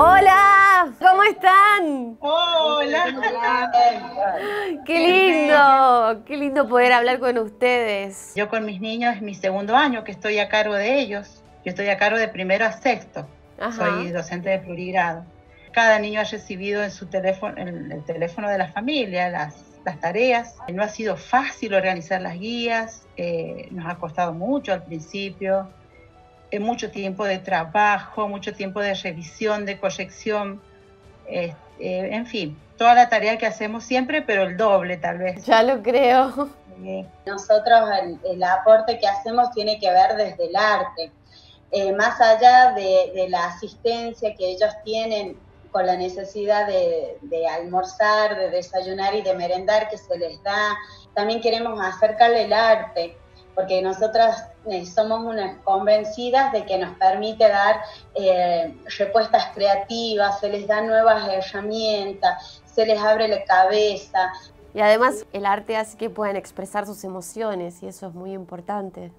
Hola, ¿cómo están? Hola. Qué lindo, qué lindo poder hablar con ustedes. Yo con mis niños es mi segundo año que estoy a cargo de ellos. Yo estoy a cargo de primero a sexto. Ajá. Soy docente de plurigrado. Cada niño ha recibido en su teléfono, en el teléfono de la familia las, las tareas. No ha sido fácil organizar las guías, eh, nos ha costado mucho al principio, eh, mucho tiempo de trabajo, mucho tiempo de revisión, de corrección, eh, eh, en fin, toda la tarea que hacemos siempre, pero el doble tal vez. Ya lo creo. Nosotros el, el aporte que hacemos tiene que ver desde el arte, Eh, más allá de, de la asistencia que ellos tienen con la necesidad de, de almorzar, de desayunar y de merendar que se les da, también queremos acercarle el arte, porque nosotras eh, somos unas convencidas de que nos permite dar eh, respuestas creativas, se les da nuevas herramientas, se les abre la cabeza, Y además el arte hace que puedan expresar sus emociones y eso es muy importante.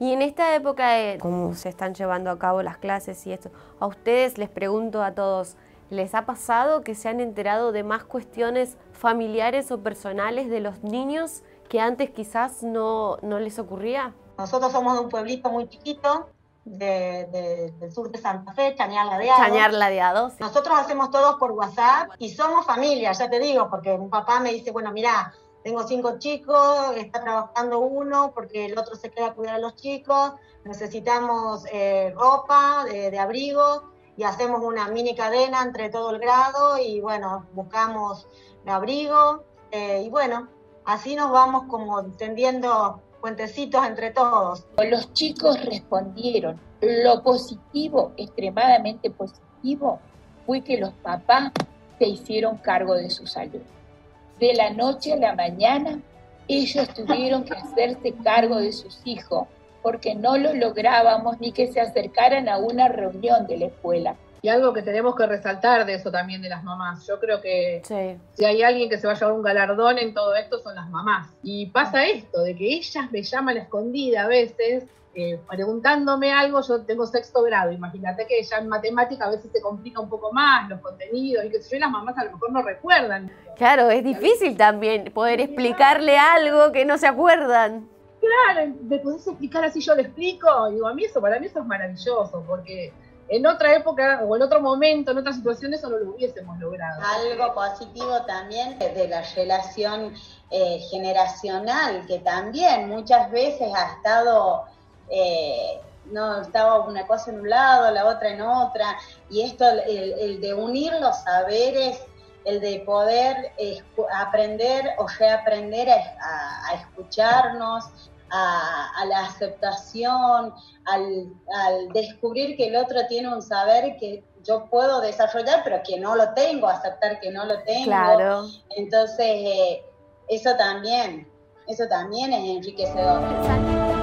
Y en esta época de cómo se están llevando a cabo las clases y esto, a ustedes les pregunto a todos, ¿les ha pasado que se han enterado de más cuestiones familiares o personales de los niños que antes quizás no, no les ocurría? Nosotros somos de un pueblito muy chiquito de- de- del sur de Santa Fe, Chañar Ladeado. Chañar ladeados. Nosotros hacemos todos por WhatsApp y somos familia, ya te digo, porque mi papá me dice, bueno, mira, tengo cinco chicos, está trabajando uno porque el otro se queda a cuidar a los chicos, necesitamos eh, ropa de, de abrigo y hacemos una mini cadena entre todo el grado y bueno, buscamos abrigo eh, y bueno, así nos vamos como tendiendo puentecitos entre todos. Los chicos respondieron. Lo positivo, extremadamente positivo, fue que los papás se hicieron cargo de su salud. De la noche a la mañana, ellos tuvieron que hacerse cargo de sus hijos, porque no lo lográbamos ni que se acercaran a una reunión de la escuela. Y algo que tenemos que resaltar de eso también de las mamás. Yo creo que Sí. si hay alguien que se va a llevar un galardón en todo esto son las mamás. Y pasa esto, de que ellas me llaman a escondida a veces, eh, preguntándome algo, yo tengo sexto grado, imagínate que ya en matemática a veces se complica un poco más los contenidos y que si yo las mamás a lo mejor no recuerdan. Claro, es difícil también poder explicarle algo que no se acuerdan. Claro, ¿me podés explicar así yo le explico? Digo, a mí eso, para mí eso es maravilloso, porque en otra época o en otro momento, en otra situación, eso no lo hubiésemos logrado. Algo positivo también de la relación eh, generacional, que también muchas veces ha estado, eh, no estaba una cosa en un lado, la otra en otra, y esto, el, de unir los saberes, el de poder escu- aprender o reaprender a- a escucharnos, a, a la aceptación, al, al descubrir que el otro tiene un saber que yo puedo desarrollar, pero que no lo tengo, aceptar que no lo tengo. Claro. Entonces, eh, eso también, eso también es enriquecedor.